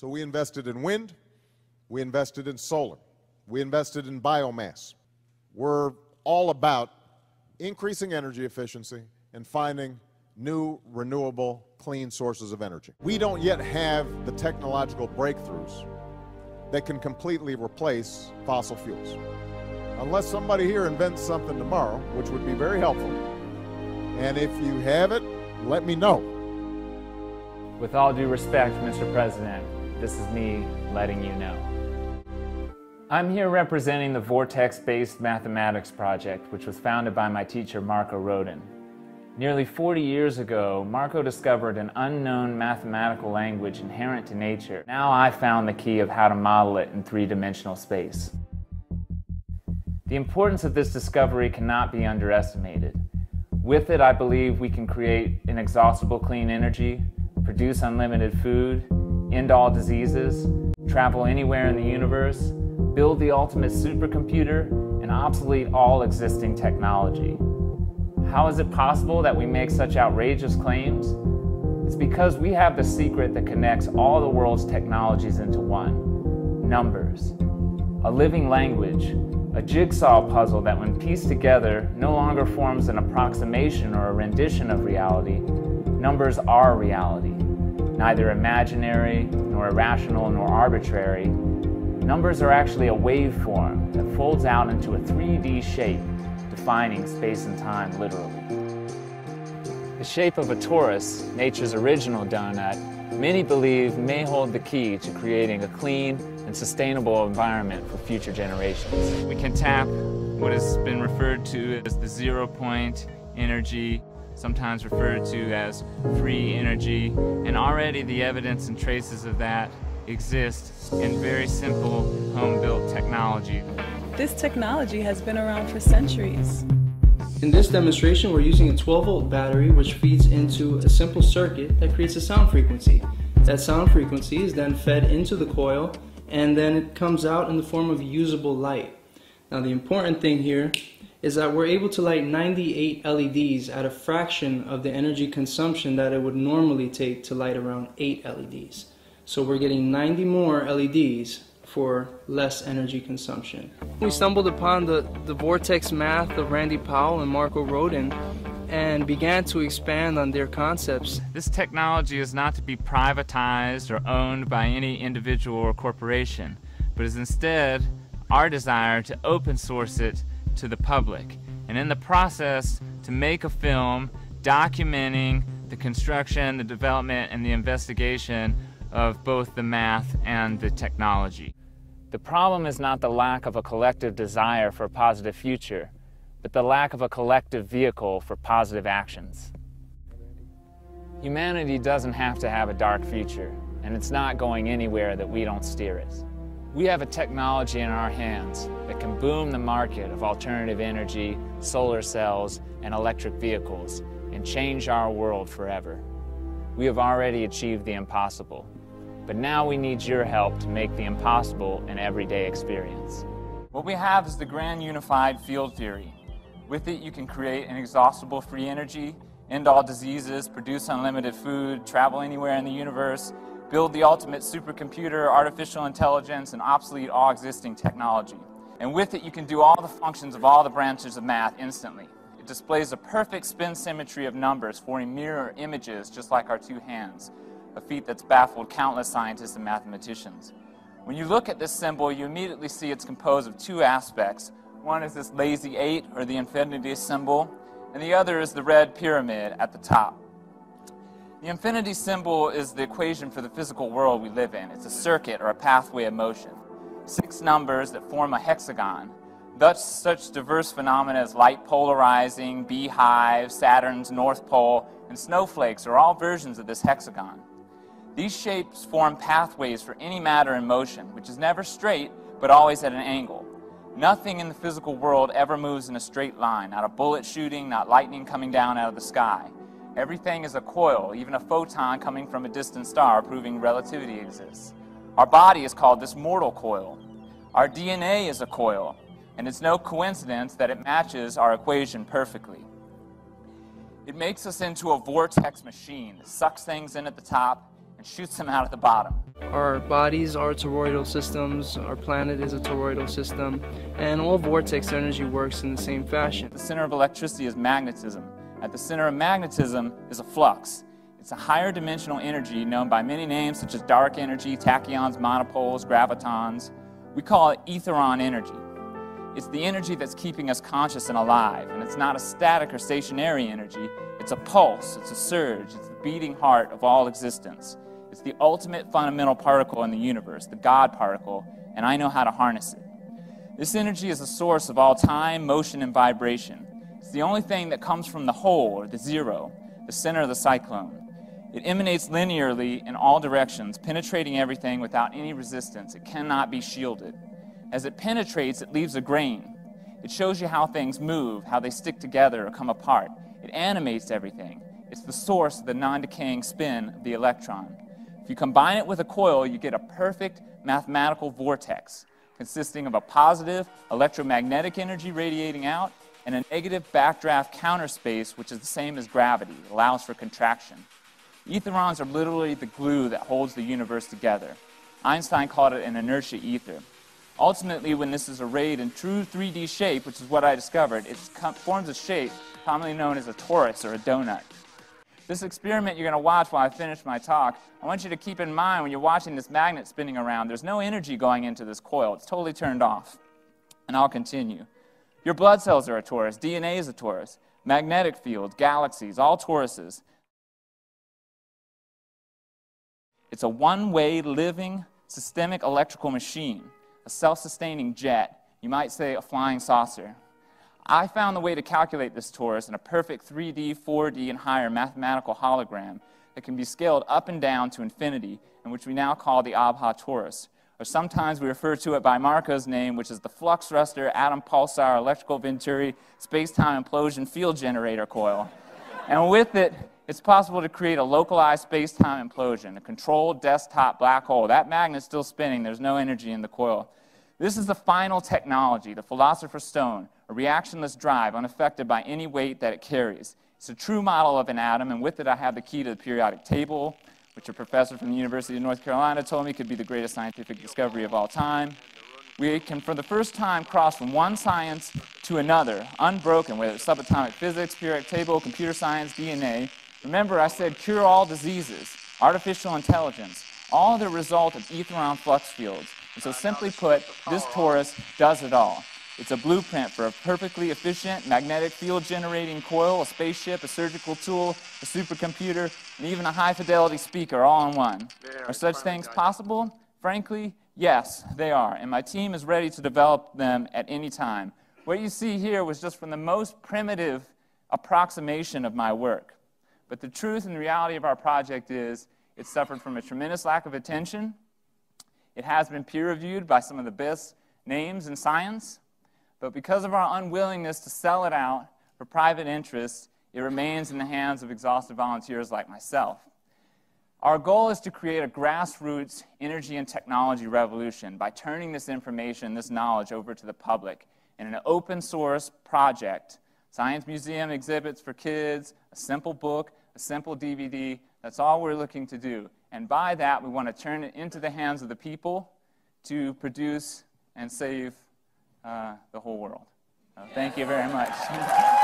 So we invested in wind, we invested in solar, we invested in biomass. We're all about increasing energy efficiency and finding new renewable clean sources of energy. We don't yet have the technological breakthroughs that can completely replace fossil fuels. Unless somebody here invents something tomorrow, which would be very helpful. And if you have it, let me know. With all due respect, Mr. President, this is me letting you know. I'm here representing the Vortex-based mathematics project, which was founded by my teacher, Marko Rodin. Nearly 40 years ago, Marco discovered an unknown mathematical language inherent to nature. Now I found the key of how to model it in three-dimensional space. The importance of this discovery cannot be underestimated. With it, I believe we can create inexhaustible clean energy, produce unlimited food, end all diseases, travel anywhere in the universe, build the ultimate supercomputer, and obsolete all existing technology. How is it possible that we make such outrageous claims? It's because we have the secret that connects all the world's technologies into one numbers. A living language, a jigsaw puzzle that, when pieced together, no longer forms an approximation or a rendition of reality. Numbers are reality, neither imaginary, nor irrational, nor arbitrary, Numbers are actually a waveform that folds out into a 3D shape, defining space and time literally. The shape of a torus, nature's original donut, many believe may hold the key to creating a clean and sustainable environment for future generations. We can tap what has been referred to as the zero point energy, sometimes referred to as free energy, and already the evidence and traces of that exist in very simple home-built technology. This technology has been around for centuries. In this demonstration, we're using a 12 volt battery which feeds into a simple circuit that creates a sound frequency. That sound frequency is then fed into the coil and then it comes out in the form of usable light. Now the important thing here is that we're able to light 98 LEDs at a fraction of the energy consumption that it would normally take to light around 8 LEDs. So we're getting 90 more LEDs for less energy consumption. We stumbled upon the, the vortex math of Randy Powell and Marko Rodin and began to expand on their concepts. This technology is not to be privatized or owned by any individual or corporation, but is instead our desire to open source it to the public, and in the process to make a film documenting the construction, the development, and the investigation of both the math and the technology. The problem is not the lack of a collective desire for a positive future, but the lack of a collective vehicle for positive actions. Humanity doesn't have to have a dark future, and it's not going anywhere that we don't steer it. We have a technology in our hands that can boom the market of alternative energy, solar cells, and electric vehicles and change our world forever. We have already achieved the impossible. But now we need your help to make the impossible an everyday experience. What we have is the grand unified field theory. With it, you can create an inexhaustible free energy, end all diseases, produce unlimited food, travel anywhere in the universe, build the ultimate supercomputer, artificial intelligence, and obsolete all existing technology. And with it, you can do all the functions of all the branches of math instantly. It displays a perfect spin symmetry of numbers forming mirror images just like our two hands a feat that's baffled countless scientists and mathematicians. When you look at this symbol, you immediately see it's composed of two aspects. One is this lazy eight, or the infinity symbol, and the other is the red pyramid at the top. The infinity symbol is the equation for the physical world we live in. It's a circuit or a pathway of motion. Six numbers that form a hexagon. Thus, such diverse phenomena as light polarizing, beehives, Saturn's North Pole, and snowflakes are all versions of this hexagon. These shapes form pathways for any matter in motion, which is never straight, but always at an angle. Nothing in the physical world ever moves in a straight line, not a bullet shooting, not lightning coming down out of the sky. Everything is a coil, even a photon coming from a distant star, proving relativity exists. Our body is called this mortal coil. Our DNA is a coil, and it's no coincidence that it matches our equation perfectly. It makes us into a vortex machine that sucks things in at the top and shoots them out at the bottom. Our bodies are toroidal systems, our planet is a toroidal system, and all vortex energy works in the same fashion. The center of electricity is magnetism. At the center of magnetism is a flux. It's a higher dimensional energy known by many names such as dark energy, tachyons, monopoles, gravitons. We call it etheron energy. It's the energy that's keeping us conscious and alive, and it's not a static or stationary energy. It's a pulse, it's a surge, it's the beating heart of all existence. It's the ultimate fundamental particle in the universe, the God particle, and I know how to harness it. This energy is the source of all time, motion, and vibration. It's the only thing that comes from the whole, or the zero, the center of the cyclone. It emanates linearly in all directions, penetrating everything without any resistance. It cannot be shielded. As it penetrates, it leaves a grain. It shows you how things move, how they stick together or come apart. It animates everything. It's the source of the non decaying spin of the electron. If you combine it with a coil, you get a perfect mathematical vortex consisting of a positive electromagnetic energy radiating out and a negative backdraft counter space, which is the same as gravity. It allows for contraction. Etherons are literally the glue that holds the universe together. Einstein called it an inertia ether. Ultimately, when this is arrayed in true 3D shape, which is what I discovered, it forms a shape commonly known as a torus or a donut. This experiment you're going to watch while I finish my talk, I want you to keep in mind when you're watching this magnet spinning around, there's no energy going into this coil. It's totally turned off. And I'll continue. Your blood cells are a torus. DNA is a torus. Magnetic fields, galaxies, all toruses. It's a one-way living systemic electrical machine a self-sustaining jet, you might say a flying saucer. I found the way to calculate this torus in a perfect 3D, 4D, and higher mathematical hologram that can be scaled up and down to infinity, and which we now call the Abha torus. Or sometimes we refer to it by Marko's name, which is the flux thruster atom pulsar electrical venturi space-time implosion field generator coil. and with it, it's possible to create a localized space-time implosion, a controlled desktop black hole. That magnet's still spinning. There's no energy in the coil. This is the final technology, the Philosopher's Stone, a reactionless drive unaffected by any weight that it carries. It's a true model of an atom, and with it I have the key to the periodic table, which a professor from the University of North Carolina told me could be the greatest scientific discovery of all time. We can, for the first time, cross from one science to another, unbroken, whether it's subatomic physics, periodic table, computer science, DNA, Remember, I said cure all diseases, artificial intelligence, all the result of etheron flux fields. And so simply put, this torus does it all. It's a blueprint for a perfectly efficient magnetic field generating coil, a spaceship, a surgical tool, a supercomputer, and even a high fidelity speaker all in one. Are such things possible? Frankly, yes, they are. And my team is ready to develop them at any time. What you see here was just from the most primitive approximation of my work. But the truth and the reality of our project is it suffered from a tremendous lack of attention. It has been peer reviewed by some of the best names in science. But because of our unwillingness to sell it out for private interests, it remains in the hands of exhausted volunteers like myself. Our goal is to create a grassroots energy and technology revolution by turning this information, this knowledge over to the public in an open source project. Science museum exhibits for kids, a simple book a simple DVD. That's all we're looking to do. And by that, we want to turn it into the hands of the people to produce and save uh, the whole world. Uh, thank you very much.